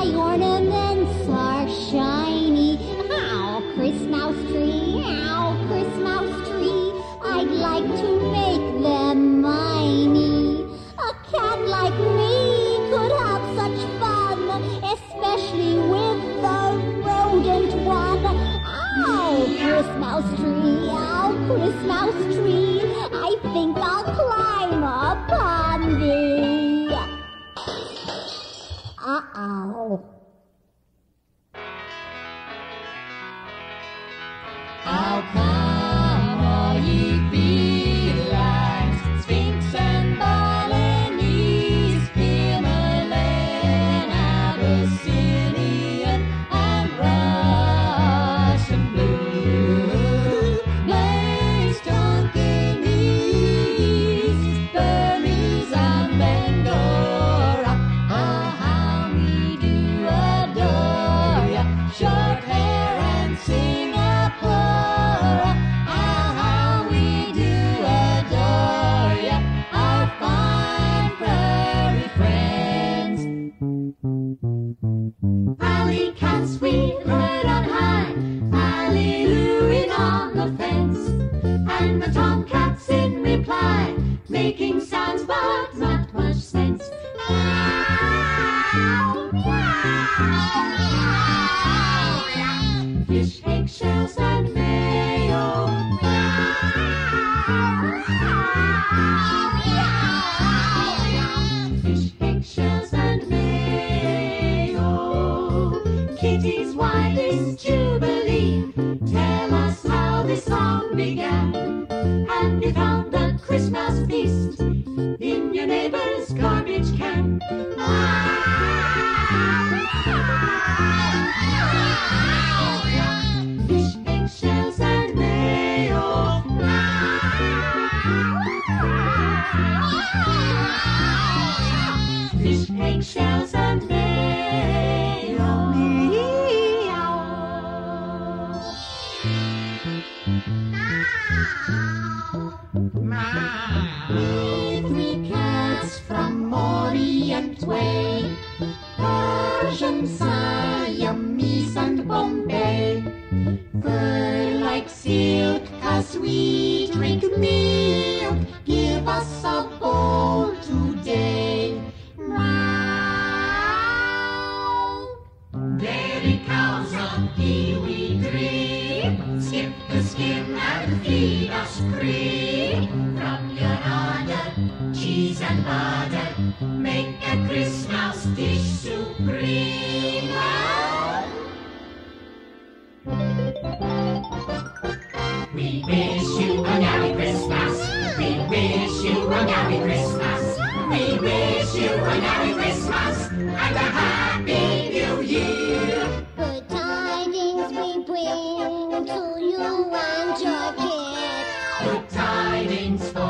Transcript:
my ornaments are shiny. Ow, Christmas tree, ow, Christmas tree, I'd like to make them miney. A cat like me could have such fun, especially with the rodent one. Ow, Christmas tree, ow, Christmas tree, I think I'll climb up. Uh-oh. Fish, eggshells, and mayo. Fish, eggshells, and mayo. Kitty's jubilee. Tell us how this song began. And you found garbage can. Fish, eggshells, and mayo. Fish, eggshells, and mayo. Three cats Persian, Siamese, and Bombay. Fur like silk, as we drink milk, give us a bowl today. Meow. Dairy cows of we drip, skip the skim and feed us cream. And butter, make a Christmas dish supreme. We wish you a Merry Christmas. We wish you a Merry Christmas. We wish you a Merry Christmas and a Happy New Year. Good tidings we bring to you and your kids. Good tidings for Christmas and a